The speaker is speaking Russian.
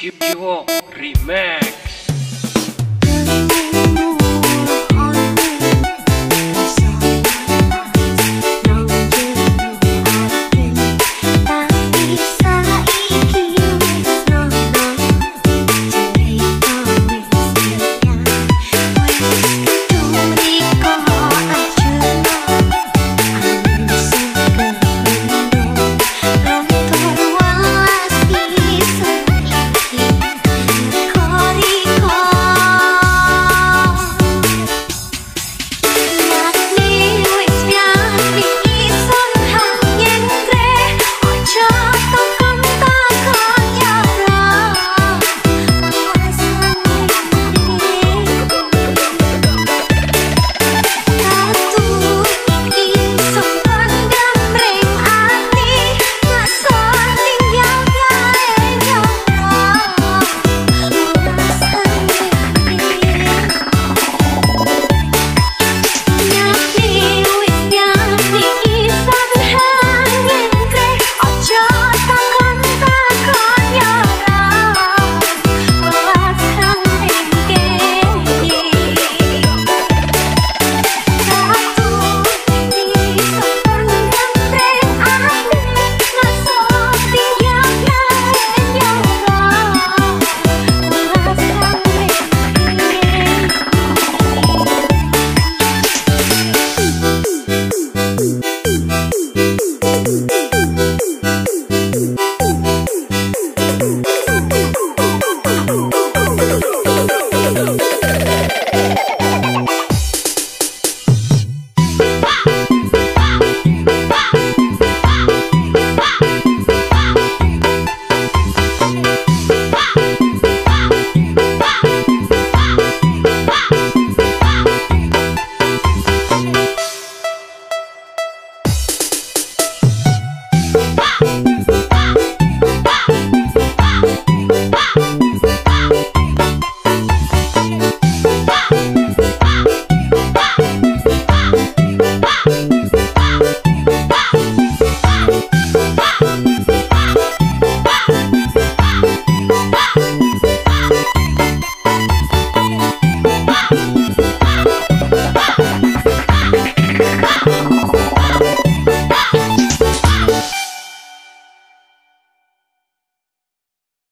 keep you all remix.